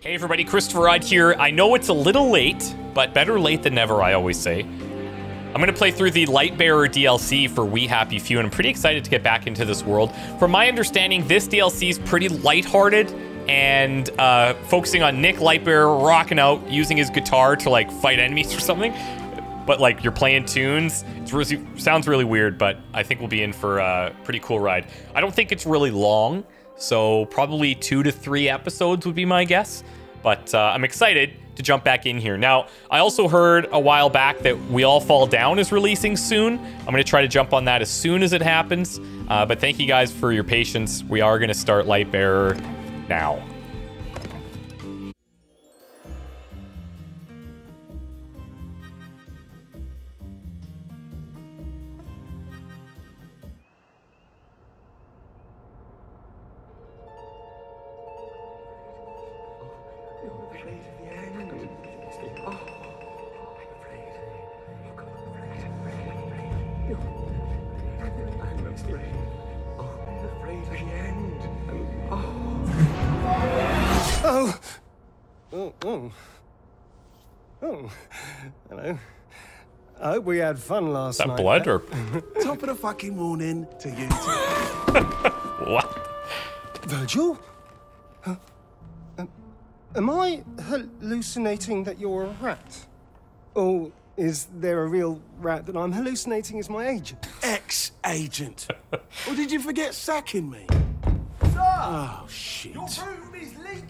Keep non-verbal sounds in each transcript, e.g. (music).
Hey everybody, Christopher Odd here. I know it's a little late, but better late than never, I always say. I'm going to play through the Lightbearer DLC for We Happy Few, and I'm pretty excited to get back into this world. From my understanding, this DLC is pretty lighthearted and uh, focusing on Nick Lightbearer rocking out, using his guitar to like fight enemies (laughs) or something. But like you're playing tunes. It really, sounds really weird, but I think we'll be in for a pretty cool ride. I don't think it's really long. So probably two to three episodes would be my guess. But uh, I'm excited to jump back in here. Now, I also heard a while back that We All Fall Down is releasing soon. I'm going to try to jump on that as soon as it happens. Uh, but thank you guys for your patience. We are going to start Lightbearer now. Oh, oh. Oh. Hello. I hope we had fun last Is that night. blood or (laughs) Top of the fucking morning to you. (laughs) what? Virgil? Huh? Um, am I hallucinating that you're a rat? Or is there a real rat that I'm hallucinating as my agent? Ex-agent. (laughs) or did you forget sacking me? Sir! Oh, shit.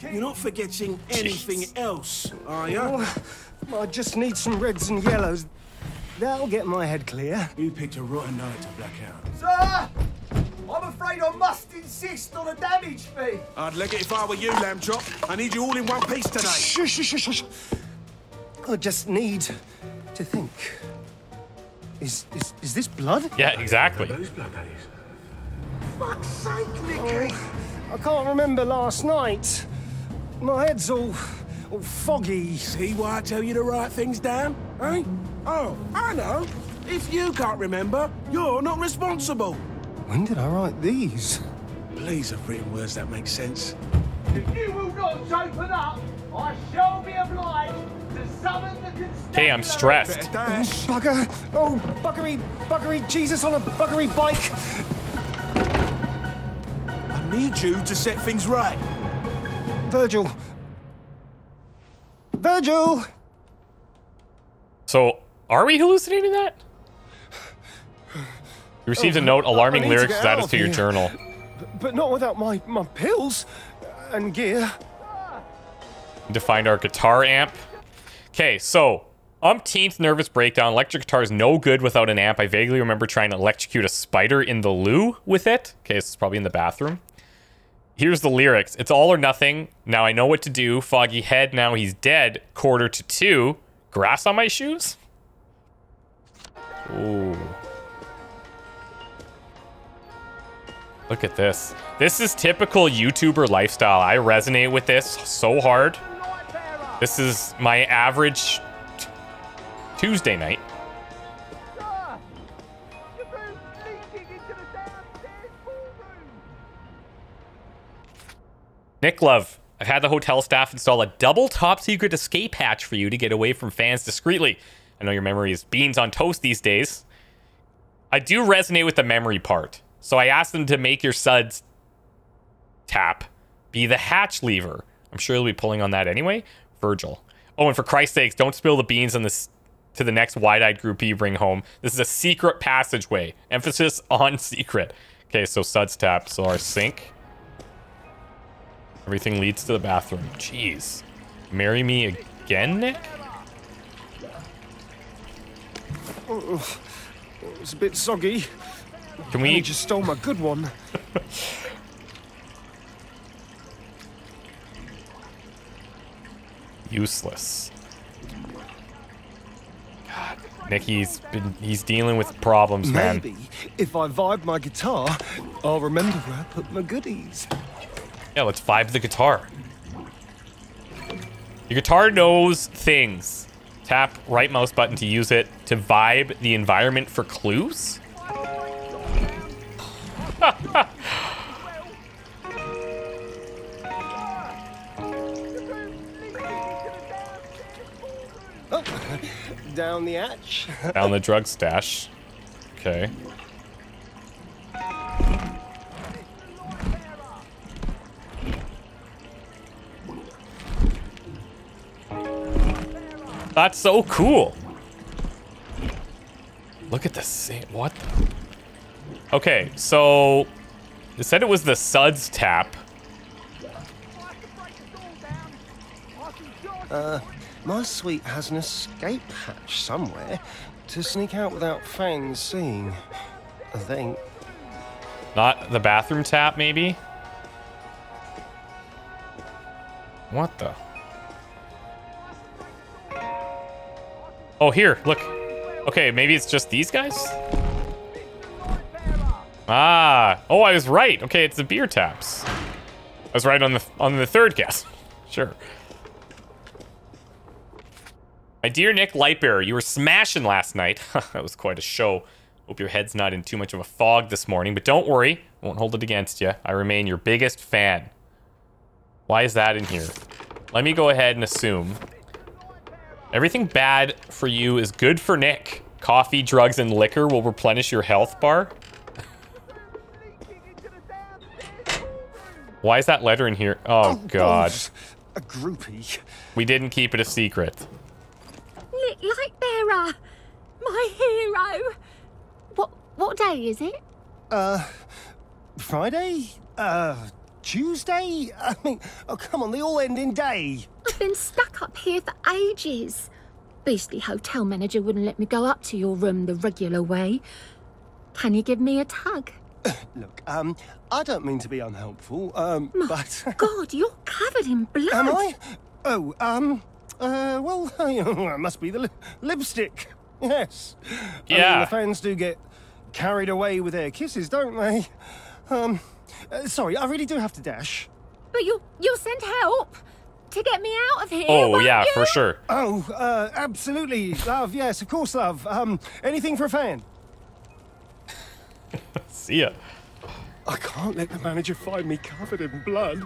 You're not forgetting anything else, are you? Oh, I just need some reds and yellows. That'll get my head clear. You picked a rotten night to black out. Sir! I'm afraid I must insist on a damage fee. I'd leg it if I were you, Lamb Chop. I need you all in one piece today. Shush, shush, shush, shush. I just need to think. Is, is, is this blood? Yeah, exactly. Whose blood that is? Fuck's sake, Nicky! Oh. I can't remember last night. My head's all, all foggy. See why I tell you to write things down, eh? Oh, I know. If you can't remember, you're not responsible. When did I write these? Please have written words that make sense. If you will not open up, I shall be obliged to summon the constabulary. Okay, I'm stressed. Better dash. Bugger! Oh, buggery, buggery, Jesus on a buggery bike! I need you to set things right. Virgil. Virgil! So, are we hallucinating that? You received a oh, note alarming need to lyrics get added out to your journal. But not without my, my pills and gear. to find our guitar amp. Okay, so umpteenth nervous breakdown. Electric guitar is no good without an amp. I vaguely remember trying to electrocute a spider in the loo with it. Okay, this is probably in the bathroom. Here's the lyrics. It's all or nothing. Now I know what to do. Foggy head. Now he's dead. Quarter to two. Grass on my shoes. Ooh. Look at this. This is typical YouTuber lifestyle. I resonate with this so hard. This is my average Tuesday night. Nick Love, I've had the hotel staff install a double top secret escape hatch for you to get away from fans discreetly. I know your memory is beans on toast these days. I do resonate with the memory part. So I asked them to make your suds tap be the hatch lever. I'm sure you'll be pulling on that anyway. Virgil. Oh, and for Christ's sakes, don't spill the beans on this to the next wide-eyed groupie you bring home. This is a secret passageway. Emphasis on secret. Okay, so suds tap. So our sink. Everything leads to the bathroom. Jeez. Marry me again, Nick? It's a bit soggy. Can You we just stole my good one. (laughs) useless? God, Nicky's been he's dealing with problems, man. Maybe if I vibe my guitar, I'll remember where I put my goodies. Yeah, let's vibe the guitar. Your guitar knows things. Tap right mouse button to use it to vibe the environment for clues? (laughs) oh, (laughs) down the hatch. down the drug stash. Okay. That's so cool. Look at this. What the? Okay, so it said it was the Suds tap. Uh, my suite has an escape hatch somewhere to sneak out without Fang seeing. I think. Not the bathroom tap, maybe? What the? Oh, here, look. Okay, maybe it's just these guys? Ah, oh, I was right. Okay, it's the beer taps. I was right on the on the third guess. (laughs) sure. My dear Nick Lightbearer, you were smashing last night. (laughs) that was quite a show. Hope your head's not in too much of a fog this morning, but don't worry. Won't hold it against you. I remain your biggest fan. Why is that in here? Let me go ahead and assume everything bad for you is good for Nick. Coffee, drugs, and liquor will replenish your health bar. Why is that letter in here? Oh, God. A groupie. We didn't keep it a secret. Nick Lightbearer, my hero. What what day is it? Uh, Friday? Uh, Tuesday? (laughs) I mean, oh, come on, they all end in day. I've been stuck up here for ages. Beastly hotel manager wouldn't let me go up to your room the regular way. Can you give me a tug? (coughs) Look, um, I don't mean to be unhelpful, um, but... (laughs) God, you're covered in blood. Am I? Oh, um, uh, well, (laughs) it must be the li lipstick. Yes. I mean, Yeah. the fans do get carried away with their kisses, don't they? Um, uh, sorry, I really do have to dash. But you'll you'll send help to get me out of here. Oh, yeah, you? for sure. Oh, uh, absolutely, love. Yes, of course, love. Um, anything for a fan. (laughs) See ya. I can't let the manager find me covered in blood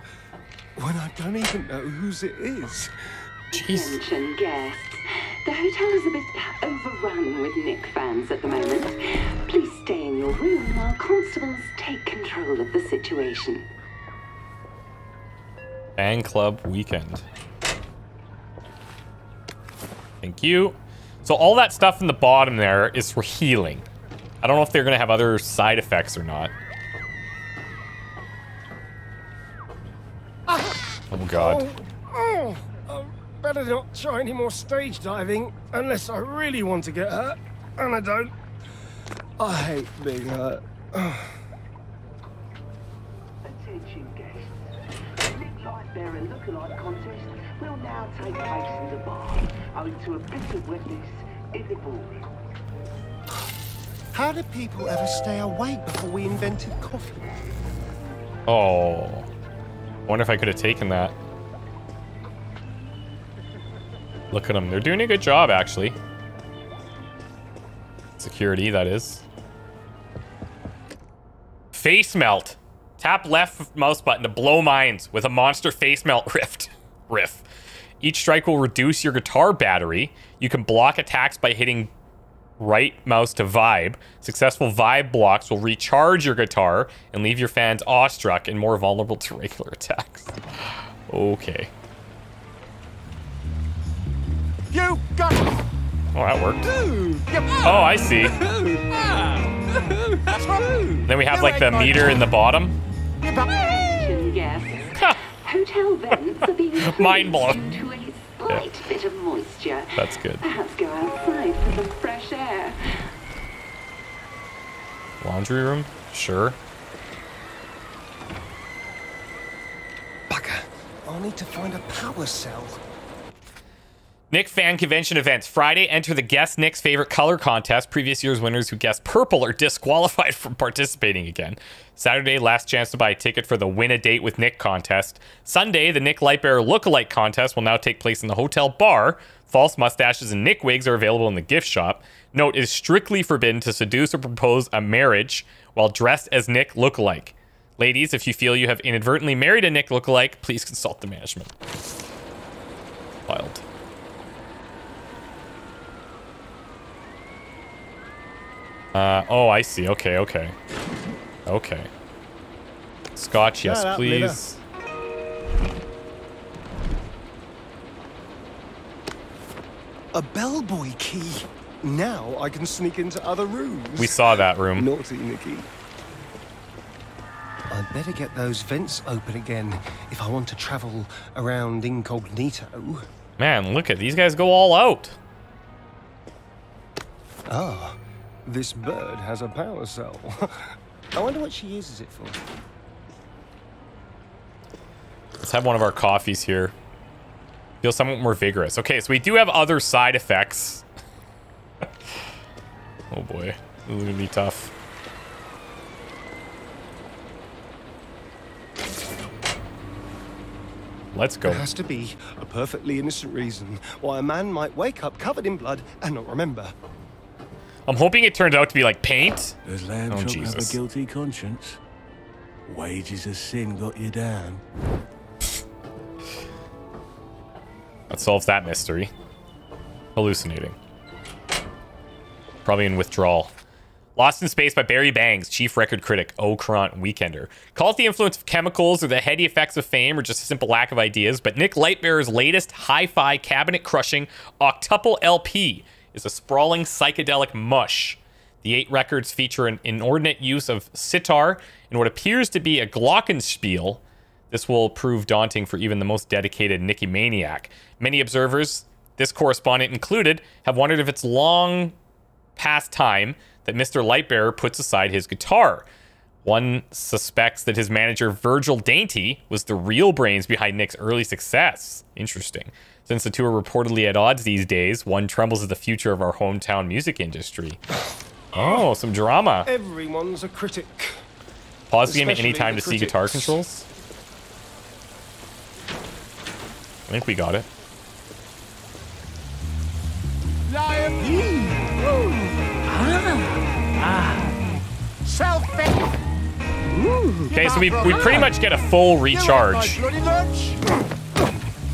when I don't even know whose it is. Jeez. Attention guests. The hotel is a bit overrun with Nick fans at the moment. Please stay in your room while constables take control of the situation. Fan club weekend. Thank you. So all that stuff in the bottom there is for healing. I don't know if they're going to have other side effects or not. Oh, God. Oh, I better not try any more stage diving unless I really want to get hurt, and I don't. I hate being hurt. Attention guests. The Nick Lightbearer lookalike contest will now take place in the bar owing to a bit of wetness in the ballroom. How did people ever stay awake before we invented coffee? Oh. Wonder if I could have taken that. Look at them. They're doing a good job, actually. Security, that is. Face melt. Tap left mouse button to blow mines with a monster face melt (laughs) rift. Riff. Each strike will reduce your guitar battery. You can block attacks by hitting right mouse to vibe. Successful vibe blocks will recharge your guitar and leave your fans awestruck and more vulnerable to (laughs) regular attacks. Okay. You got Oh, that worked. Oh, I see. Then we have like the meter in the bottom. Attention Hotel vents are being (laughs) Mind cleaned blown. to a slight bit of moisture. That's good. Perhaps go outside for some fresh air. Laundry room? Sure. Bugger. I'll need to find a power cell. Nick fan convention events. Friday, enter the Guess Nick's favorite color contest. Previous year's winners who guessed purple are (laughs) disqualified from participating again. Saturday, last chance to buy a ticket for the Win a Date with Nick contest. Sunday, the Nick Lightbearer lookalike contest will now take place in the hotel bar. False mustaches and Nick wigs are available in the gift shop. Note, it is strictly forbidden to seduce or propose a marriage while dressed as Nick lookalike. Ladies, if you feel you have inadvertently married a Nick lookalike, please consult the management. Wild. Uh, oh, I see. Okay, okay. Okay. Scotch, yes, Shut up, please. A bellboy key. Now I can sneak into other rooms. We saw that room. Naughty Nicky. I'd better get those vents open again if I want to travel around incognito. Man, look at these guys go all out. Ah, this bird has a power cell. (laughs) I wonder what she uses it for. Let's have one of our coffees here. Feel somewhat more vigorous. Okay, so we do have other side effects. (laughs) oh boy, this is gonna be tough. Let's go. There has to be a perfectly innocent reason why a man might wake up covered in blood and not remember. I'm hoping it turns out to be like paint. Does lamb Oh, have Jesus. a guilty conscience? Wages of sin got you down. That solves that mystery. Hallucinating. Probably in withdrawal. Lost in Space by Barry Bangs, chief record critic, O Current Weekender. Calls the influence of chemicals or the heady effects of fame or just a simple lack of ideas, but Nick Lightbearer's latest hi-fi cabinet-crushing octuple LP is a sprawling psychedelic mush. The eight records feature an inordinate use of sitar in what appears to be a glockenspiel. This will prove daunting for even the most dedicated Nicky maniac. Many observers, this correspondent included, have wondered if it's long past time that Mr. Lightbearer puts aside his guitar. One suspects that his manager Virgil Dainty was the real brains behind Nick's early success. Interesting. Since the two are reportedly at odds these days, one trembles at the future of our hometown music industry. Oh, some drama. Everyone's a critic. Pause the game at any time the to see guitar controls. I think we got it. Okay, so we, we pretty much get a full recharge.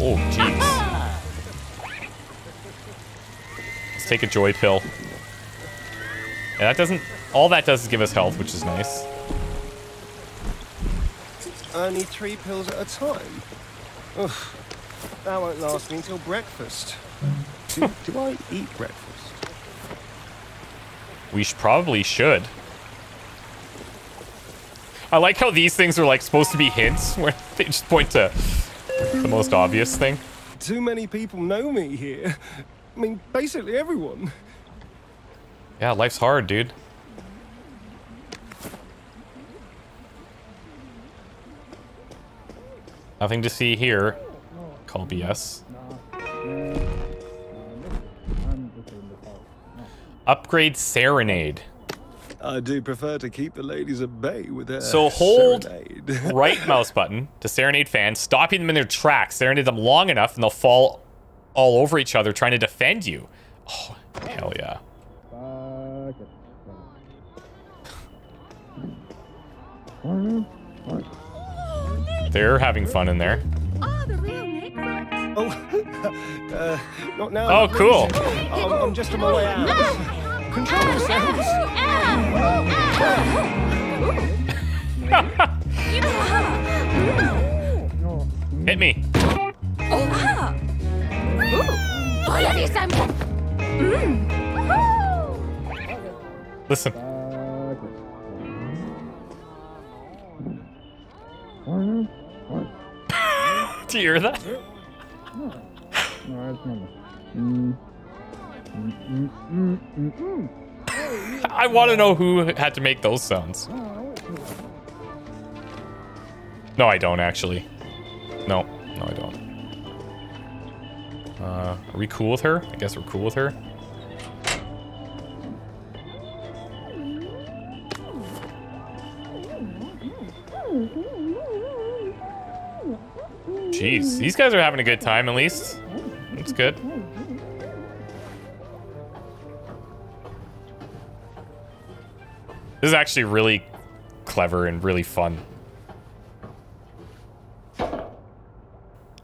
Oh, jeez. Let's take a joy pill. Yeah, that doesn't... All that does is give us health, which is nice. Only three pills at a time. Ugh, that won't last me until breakfast. Do, do I eat breakfast? We sh- probably should. I like how these things are like supposed to be hints (laughs) where they just point to the most obvious thing. Too many people know me here. I mean, basically everyone. Yeah, life's hard, dude. Nothing to see here. Call BS. Upgrade Serenade. I do prefer to keep the ladies at bay with their So hold (laughs) right mouse button to serenade fans, stopping them in their tracks. Serenade them long enough and they'll fall all over each other trying to defend you. Oh, hell yeah. They're having fun in there. Oh, the real Nick. oh, uh, not now. Oh, cool. I'm, I'm just on my way out. Control yourselves. (laughs) Hit me. I love you, Sam. Mm. Listen. (laughs) Do you hear that? (laughs) I want to know who had to make those sounds. No, I don't actually. No, no, I don't. Uh, are we cool with her? I guess we're cool with her. Jeez, these guys are having a good time at least. That's good. This is actually really clever and really fun.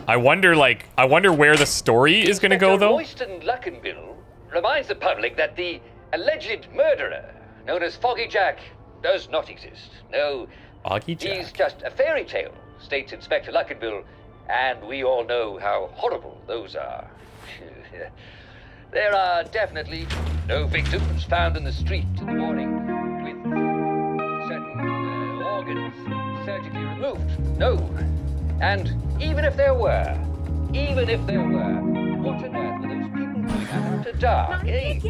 I wonder, like, I wonder where the story is gonna go, though. Royston Luckenbill reminds the public that the alleged murderer, known as Foggy Jack, does not exist. No, Foggy Jack. he's just a fairy tale, states Inspector Luckenbill, and we all know how horrible those are. (laughs) there are definitely no victims found in the street in the morning with certain uh, organs surgically removed. No. And even if there were, even if there were, what on earth were those people doing after dark, eh?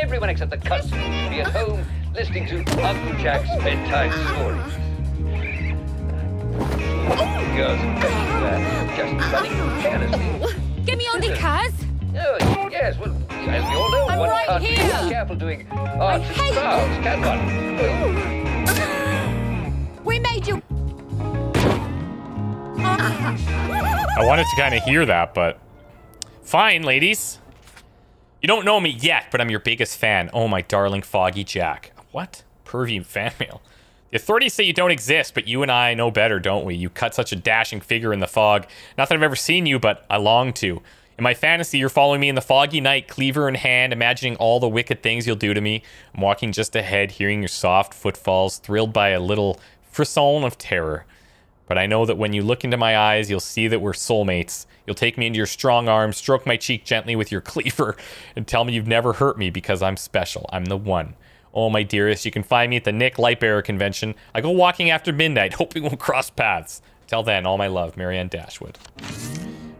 Everyone except the customers should be at home listening to Uncle Jack's bedtime stories. Girls boys just running carelessly. Get me on the cars. Oh, yes, well, as we all know, I'm one right can't here. too careful doing arts and crafts, can one? (laughs) We made you. I wanted to kind of hear that, but fine, ladies. You don't know me yet, but I'm your biggest fan. Oh, my darling Foggy Jack. What? Pervy fan mail. The authorities say you don't exist, but you and I know better, don't we? You cut such a dashing figure in the fog. Not that I've ever seen you, but I long to. In my fantasy, you're following me in the foggy night, cleaver in hand, imagining all the wicked things you'll do to me. I'm walking just ahead, hearing your soft footfalls, thrilled by a little frisson of terror. But I know that when you look into my eyes, you'll see that we're soulmates. You'll take me into your strong arms, stroke my cheek gently with your (laughs) cleaver, and tell me you've never hurt me because I'm special. I'm the one. Oh, my dearest, you can find me at the Nick Lightbearer Convention. I go walking after midnight, (laughs) hoping we'll cross paths. Till then, all my love, Marianne Dashwood.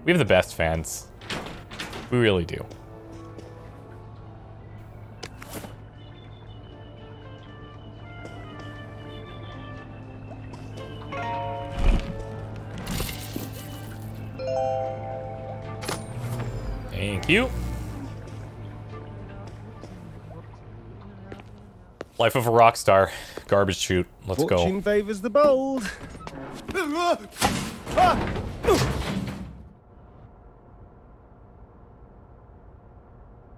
We have the best fans. We really do. Thank you. Life of a rock star. Garbage chute. Let's go. Fortune favors the bold.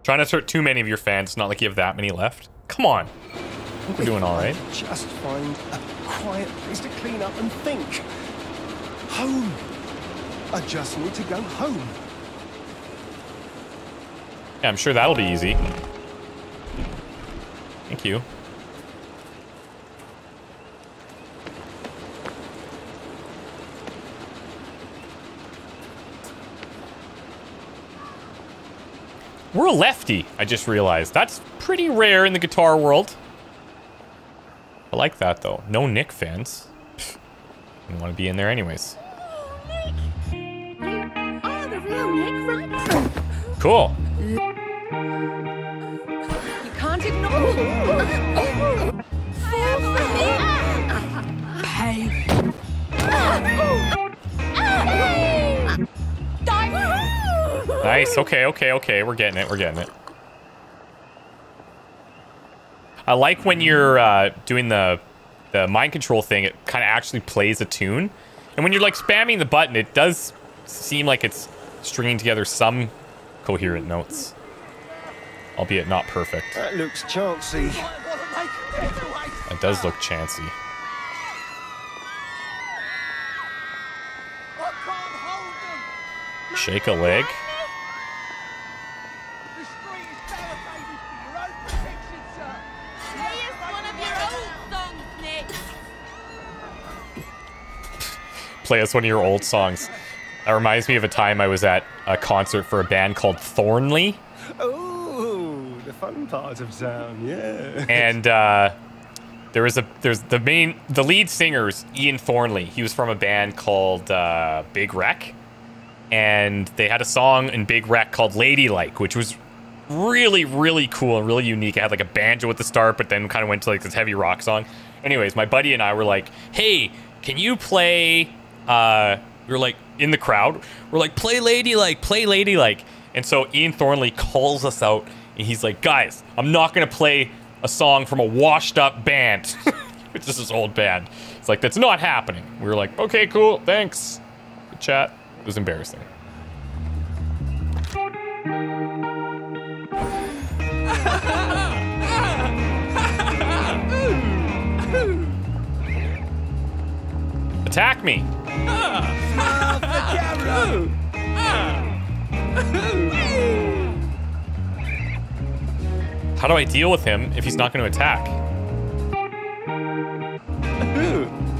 Trying to hurt too many of your fans. It's not like you have that many left. Come on. We're doing all right. Just find a quiet place to clean up and think. Home. I just need to go home. Yeah, I'm sure that'll be easy. Thank you. We're a lefty, I just realized. That's pretty rare in the guitar world. I like that, though. No Nick fans. Pfft, Didn't want to be in there anyways. Oh, You are the real Nick, right? Cool. You can't ignore me. Fall for me. Hey. Nice. Okay, okay, okay. We're getting it. We're getting it. I like when you're uh, doing the the mind control thing. It kind of actually plays a tune, and when you're like spamming the button, it does seem like it's stringing together some coherent notes, albeit not perfect. That looks chancy. It does look chancy. Shake a leg. The street is barricaded your own protection, sir. Play us one of your old songs, Nick. play us one of your old songs. That reminds me of a time I was at a concert for a band called Thornley, Oh, the fun part of town, yeah. and uh, there was a there's the main the lead singer's Ian Thornley. He was from a band called uh, Big Wreck, and they had a song in Big Wreck called Ladylike, which was really really cool and really unique. It had like a banjo at the start, but then kind of went to like this heavy rock song. Anyways, my buddy and I were like, "Hey, can you play?" Uh, we were like in the crowd. We're like, "Play Ladylike, play Ladylike," and so Ian Thornley calls us out, and he's like, "Guys, I'm not gonna play a song from a washed-up band." (laughs) Which is this old band. It's like that's not happening. We were like, okay, cool, thanks. Good chat. It was embarrassing. Attack me. How do I deal with him if he's not going to attack?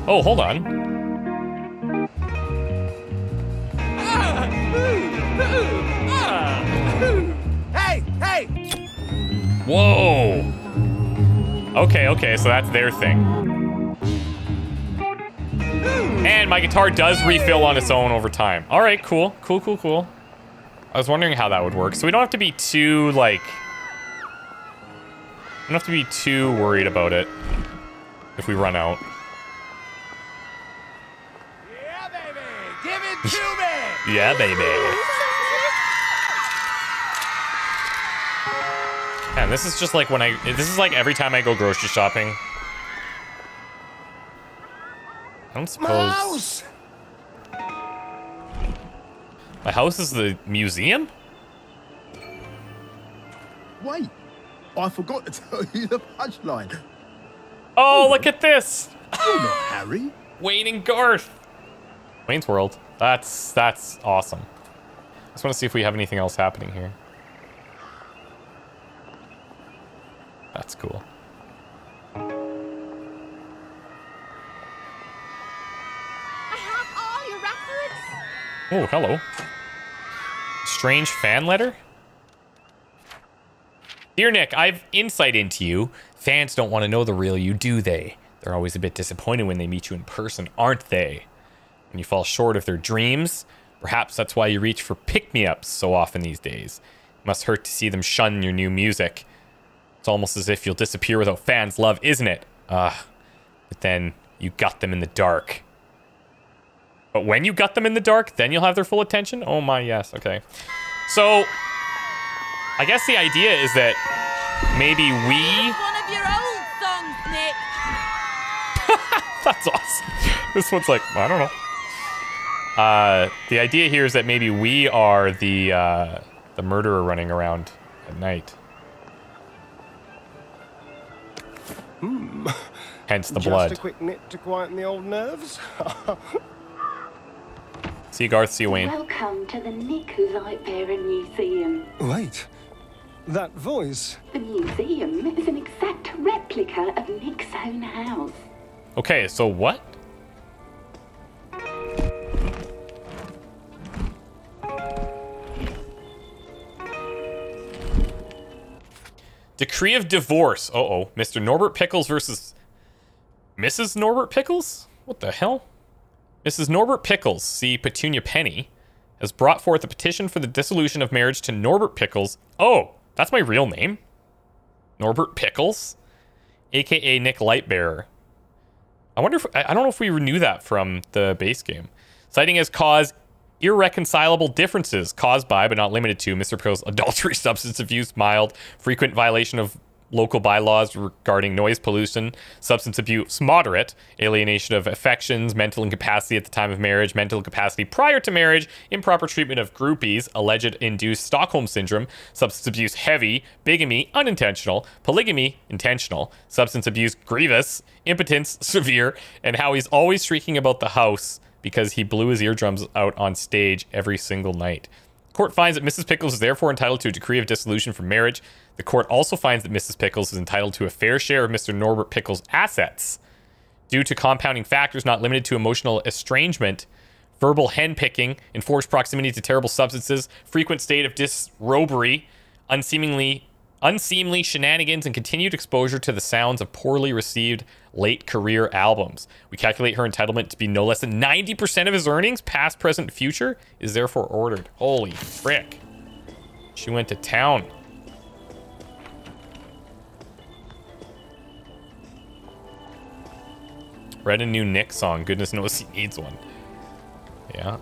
Oh, hold on. Hey, hey! Whoa! Okay, okay, so that's their thing. My guitar does refill on its own over time. All right, cool, cool, cool, cool. I was wondering how that would work. So we don't have to be too, like... We don't have to be too worried about it if we run out. Yeah, baby! Give it (laughs) to me! Yeah, baby. Man, this is just like when I... This is like every time I go grocery shopping. I don't suppose... Mouse! My house is the museum? Wait, I forgot to tell you the punchline. Oh, look at this! You're not Harry. Wayne and Garth. Wayne's World. That's that's awesome. I just want to see if we have anything else happening here. That's cool. Oh, hello. Strange fan letter? Dear Nick, I've insight into you. Fans don't want to know the real you, do they? They're always a bit disappointed when they meet you in person, aren't they? When you fall short of their dreams, perhaps that's why you reach for pick-me-ups so often these days. It must hurt to see them shun your new music. It's almost as if you'll disappear without fans' love, isn't it? Ah, but then you got them in the dark. But when you got them in the dark, then you'll have their full attention? Oh my, yes, okay. So, I guess the idea is that maybe we... one of your old songs, Nick. (laughs) That's awesome. This one's like, I don't know. Uh, the idea here is that maybe we are the, uh, the murderer running around at night. Hence the Just blood. a quick nip to quieten the old nerves. (laughs) See you, Garth. See you, Wayne. Welcome to the Nick Lightbearer Museum. Wait, that voice. The museum is an exact replica of Nick's own house. Okay, so what? Decree of divorce. Uh oh. Mr. Norbert Pickles versus Mrs. Norbert Pickles? What the hell? Mrs. Norbert Pickles, see Petunia Penny, has brought forth a petition for the dissolution of marriage to Norbert Pickles. Oh, that's my real name? Norbert Pickles? AKA Nick Lightbearer. I wonder if I don't know if we knew that from the base game. Citing as cause irreconcilable differences caused by but not limited to Mr. Pickle's adultery, (laughs) substance abuse, mild, frequent violation of local bylaws regarding noise pollution, substance abuse, moderate, alienation of affections, mental incapacity at the time of marriage, mental incapacity prior to marriage, improper treatment of groupies, alleged induced Stockholm syndrome, substance abuse heavy, bigamy unintentional, polygamy intentional, substance abuse grievous, impotence (laughs) severe, and how he's always shrieking about the house because he blew his eardrums out on stage every single night. Court finds that Mrs. Pickles is therefore entitled to a decree of dissolution from marriage. The court also finds that Mrs. Pickles is entitled to a fair share of Mr. Norbert Pickles' assets. Due to compounding factors not limited to emotional estrangement, verbal henpicking, enforced proximity to terrible substances, frequent state of disrobery, unseemingly unseemly shenanigans, and continued exposure to the sounds of poorly received late career albums. We calculate her entitlement to be no less than 90% of his earnings, past, present, future, is therefore ordered. Holy frick. She went to town. Read a new Nick song. Goodness knows he needs one. Yeah.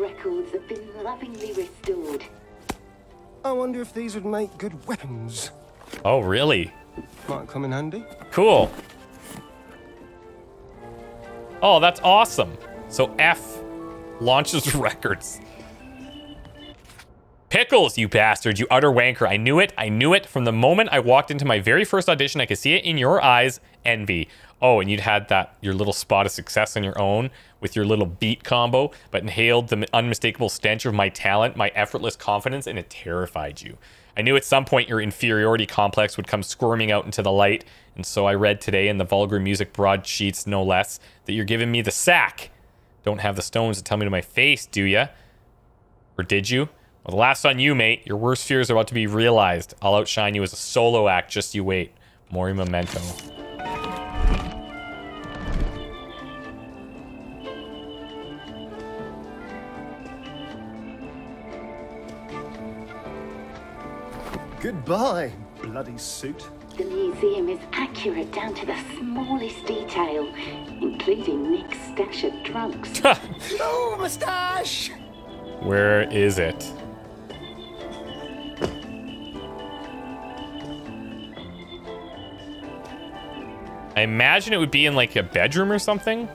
Records have been lovingly restored. I wonder if these would make good weapons. Oh, really? Might come in handy. Cool. Oh, that's awesome. So F launches (laughs) records. Pickles, you bastard, you utter wanker. I knew it. I knew it from the moment I walked into my very first audition. I could see it in your eyes. Envy. Oh, and you'd had that, your little spot of success on your own with your little beat combo, but inhaled the unmistakable stench of my talent, my effortless confidence, and it terrified you. I knew at some point your inferiority complex would come squirming out into the light, and so I read today in the vulgar music broadsheets, no less, that you're giving me the sack. Don't have the stones to tell me to my face, do ya? Or did you? Well, the last on you, mate. Your worst fears are about to be realized. I'll outshine you as a solo act. Just you wait. Mori Memento. Goodbye, bloody suit. The museum is accurate down to the smallest detail, including Nick's stash of drugs. (laughs) (laughs) Oh, moustache! Where is it? I imagine it would be in like a bedroom or something.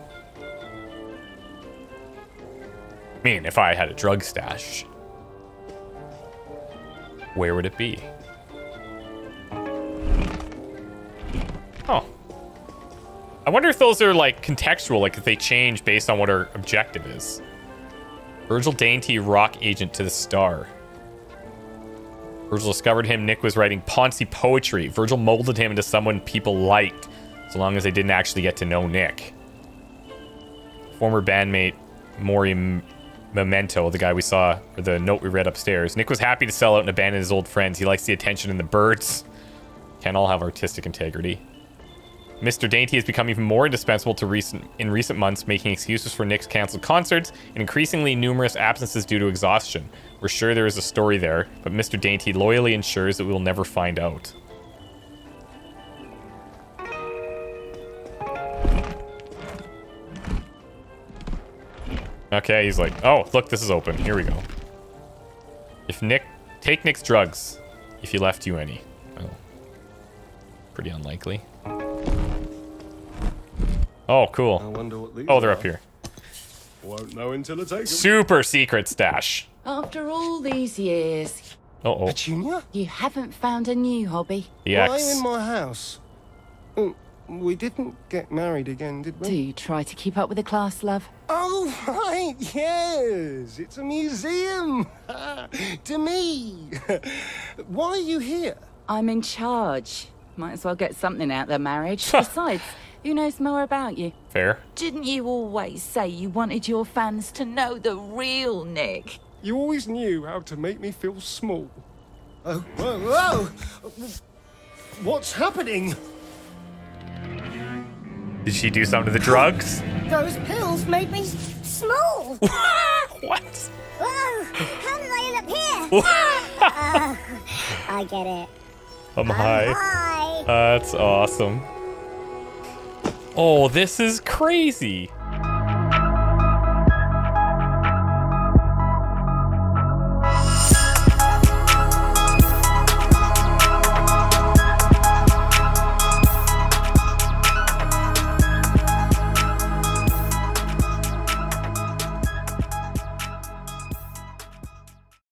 I mean, if I had a drug stash, where would it be? Wonder if those are like contextual, like if they change based on what our objective is. Virgil Dainty, rock agent to the star. Virgil discovered him. Nick was writing Ponzi poetry. Virgil molded him into someone people liked, so long as they didn't actually get to know Nick. Former bandmate Mori M- Memento, the guy we saw, or the note we read upstairs. Nick was happy to sell out and abandon his old friends. He likes the attention and the birds. Can't all have artistic integrity. Mr. Dainty has become even more indispensable to recent in recent months, making excuses for Nick's canceled concerts and increasingly numerous absences due to exhaustion. We're sure there is a story there, but Mr. Dainty loyally ensures that we will never find out. Okay, he's like, oh, look, this is open. Here we go. If Nick, take Nick's drugs, if he left you any. Oh, pretty unlikely. Oh, cool. I wonder what these Oh, they're are. up here. Won't know until I take 'em. Super secret stash. After all these years, Uh oh. Junior? you haven't found a new hobby. The Why are you X. in my house? Oh, we didn't get married again, did we? Do you try to keep up with the class, love? Oh, (laughs) right, yes. It's a museum. (laughs) to me. (laughs) Why are you here? I'm in charge. Might as well get something out of the marriage. Besides, who knows more about you? Fair. Didn't you always say you wanted your fans to know the real Nick? You always knew how to make me feel small. Oh, whoa, whoa! What's happening? Did she do something to the drugs? Those pills made me small. (laughs) what? Whoa! How did I end up here? (laughs) Uh, I get it. I'm high. Hi. That's awesome. Oh, this is crazy.